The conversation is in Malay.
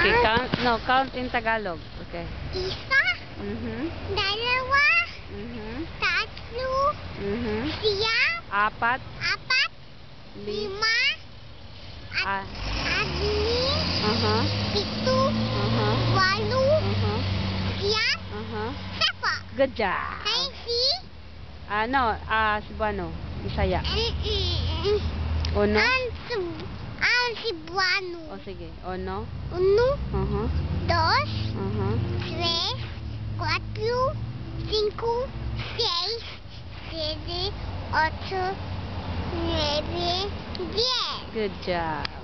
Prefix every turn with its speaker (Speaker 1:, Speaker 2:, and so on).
Speaker 1: Okay, count. No, count in Tagalog. Okay.
Speaker 2: Isa,
Speaker 1: Mhm.
Speaker 2: dalawa,
Speaker 1: Mhm.
Speaker 2: tatlo,
Speaker 1: Mhm.
Speaker 2: siyam,
Speaker 1: Apat.
Speaker 2: apat,
Speaker 1: Li.
Speaker 2: lima,
Speaker 1: Ah.
Speaker 2: at, anim,
Speaker 1: Aha.
Speaker 2: pito,
Speaker 1: Aha.
Speaker 2: walo,
Speaker 1: Aha.
Speaker 2: siyam,
Speaker 1: Aha.
Speaker 2: sapa.
Speaker 1: Good job.
Speaker 2: Ay, si,
Speaker 1: Ano? Ah, Cebuano. Bisaya.
Speaker 2: mm,
Speaker 1: Uno.
Speaker 2: ang, ano.
Speaker 1: O sige, ono.
Speaker 2: Uno.
Speaker 1: Uh -huh.
Speaker 2: Dos.
Speaker 1: Uh -huh.
Speaker 2: Tres. Quatro. Cinco. Seis. Sete. Oito. Nove. Dez.
Speaker 1: Good job.